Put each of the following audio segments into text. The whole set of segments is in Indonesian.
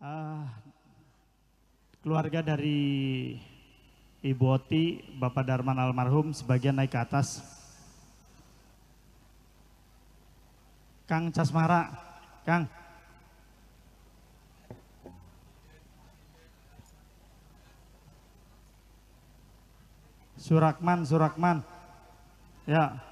Uh, keluarga dari Ibu Oti, Bapak Darman almarhum sebagian naik ke atas. Kang Casmara, Kang. Surakman, Surakman. Ya.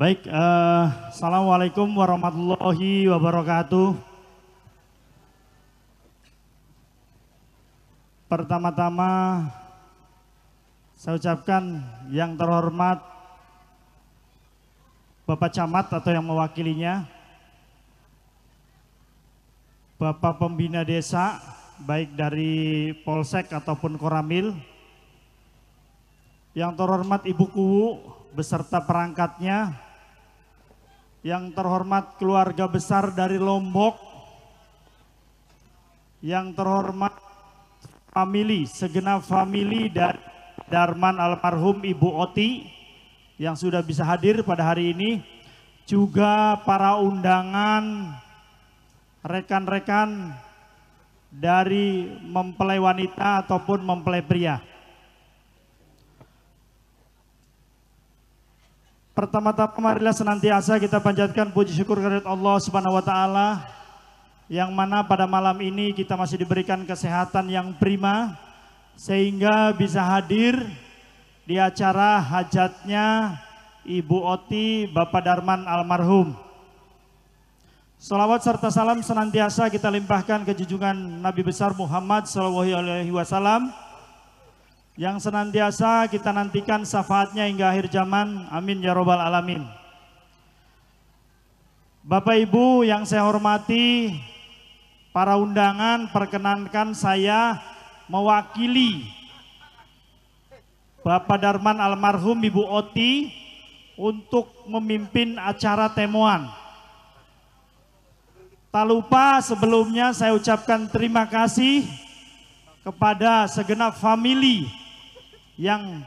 Baik, uh, Assalamualaikum warahmatullahi wabarakatuh. Pertama-tama saya ucapkan yang terhormat Bapak Camat atau yang mewakilinya, Bapak Pembina Desa, baik dari Polsek ataupun Koramil, yang terhormat Ibu Kuwu beserta perangkatnya, yang terhormat keluarga besar dari Lombok, yang terhormat family, segenap family dari Darman almarhum Ibu Oti yang sudah bisa hadir pada hari ini, juga para undangan rekan-rekan dari mempelai wanita ataupun mempelai pria. Pertama-tama marilah senantiasa kita panjatkan puji syukur kepada Allah Subhanahu wa taala yang mana pada malam ini kita masih diberikan kesehatan yang prima sehingga bisa hadir di acara hajatnya Ibu Oti Bapak Darman almarhum. Salawat serta salam senantiasa kita limpahkan ke junjungan Nabi besar Muhammad sallallahu alaihi wasallam yang senantiasa kita nantikan syafaatnya hingga akhir zaman. Amin ya robbal alamin. Bapak Ibu yang saya hormati, para undangan perkenankan saya mewakili Bapak Darman almarhum Ibu Oti untuk memimpin acara temuan. Tak lupa sebelumnya saya ucapkan terima kasih kepada segenap family yang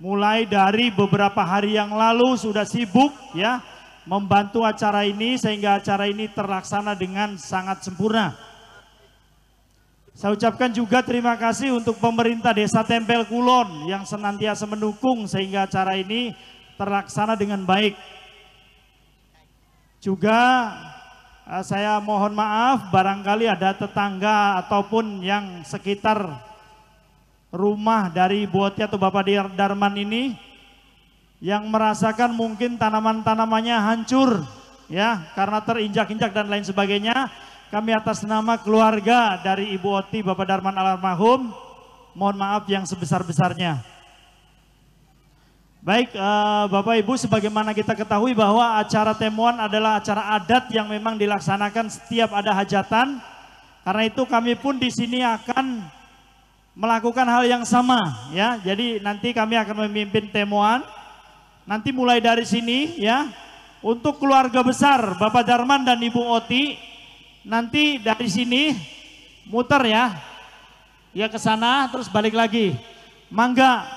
mulai dari beberapa hari yang lalu sudah sibuk ya membantu acara ini sehingga acara ini terlaksana dengan sangat sempurna. Saya ucapkan juga terima kasih untuk pemerintah Desa Tempel Kulon yang senantiasa mendukung sehingga acara ini terlaksana dengan baik. Juga eh, saya mohon maaf barangkali ada tetangga ataupun yang sekitar rumah dari Ibu Oti atau Bapak Darman ini yang merasakan mungkin tanaman-tanamannya hancur ya karena terinjak-injak dan lain sebagainya. Kami atas nama keluarga dari Ibu Oti Bapak Darman almarhum mohon maaf yang sebesar-besarnya. Baik eh, Bapak Ibu sebagaimana kita ketahui bahwa acara temuan adalah acara adat yang memang dilaksanakan setiap ada hajatan. Karena itu kami pun di sini akan melakukan hal yang sama ya. Jadi nanti kami akan memimpin temuan. Nanti mulai dari sini ya. Untuk keluarga besar Bapak Darman dan Ibu Oti nanti dari sini muter ya. Ya ke sana terus balik lagi. Mangga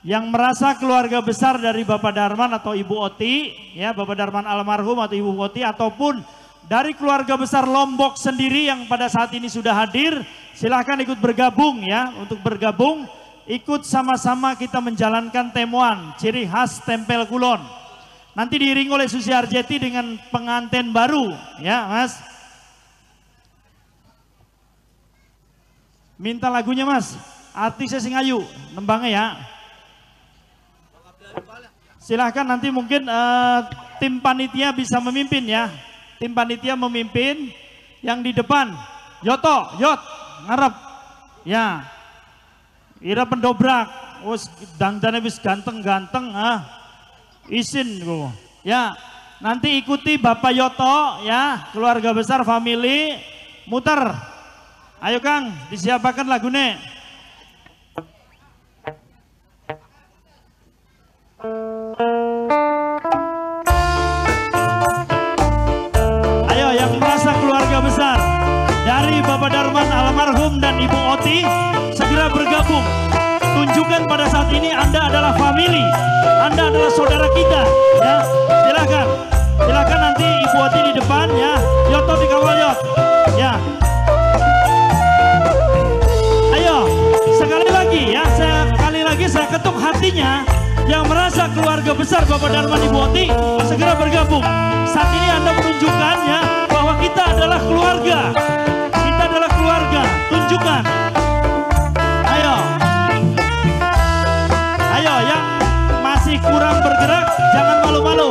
yang merasa keluarga besar dari Bapak Darman atau Ibu Oti ya Bapak Darman almarhum atau Ibu Oti ataupun dari keluarga besar Lombok sendiri yang pada saat ini sudah hadir Silahkan ikut bergabung ya, untuk bergabung ikut sama-sama kita menjalankan temuan ciri khas tempel kulon. Nanti diiring oleh Susi Arjeti dengan pengantin baru ya mas. Minta lagunya mas, artisnya sing ayu, nembangnya ya. Silahkan nanti mungkin uh, tim panitia bisa memimpin ya. Tim panitia memimpin yang di depan. Yoto, Yot, ngarep. Ya. Ira pendobrak. Wis dandane wis ganteng-ganteng ah. Isin ku. Ya. Nanti ikuti Bapak Yoto ya, keluarga besar family muter. Ayo Kang, disiapkan lagunya. Tunjukkan pada saat ini Anda adalah family, Anda adalah saudara kita. Ya, silakan, silakan nanti Ibu Buoti di depan ya. Yoto dikawal Yot. Ya. Ayo, sekali lagi ya, sekali lagi saya ketuk hatinya yang merasa keluarga besar Bapak Darman Ibu Oti segera bergabung. Saat ini Anda menunjukkan ya bahwa kita adalah keluarga. Kita adalah keluarga. Tunjukkan. Kurang bergerak jangan malu-malu.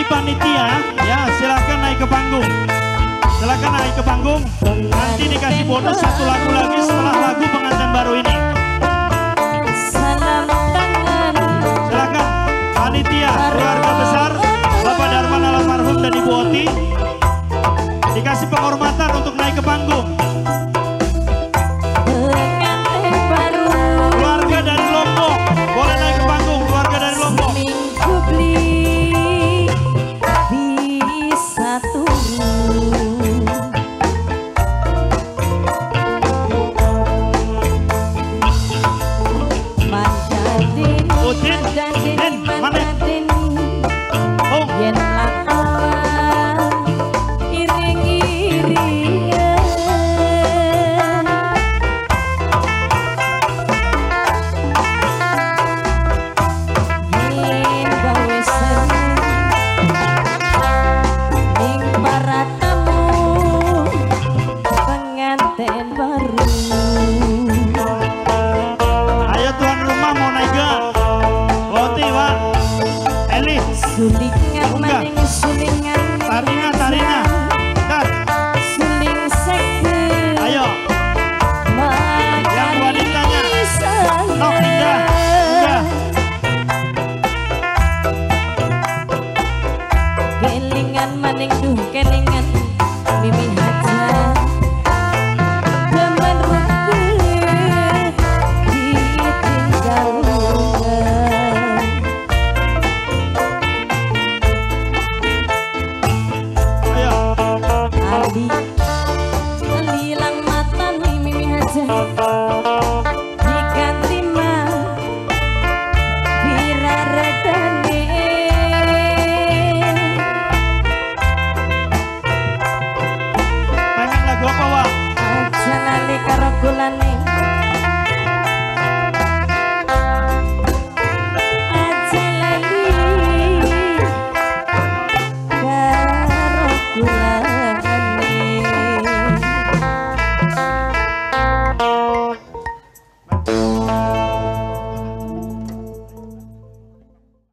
bagi panitia ya silakan naik ke panggung. Silakan naik ke panggung. Nanti dikasih bonus satu lagu lagi setelah lagu pengantin baru ini. Silakan panitia keluarga besar Bapak Darman almarhum dan Ibu Oti dikasih penghormatan untuk naik ke panggung.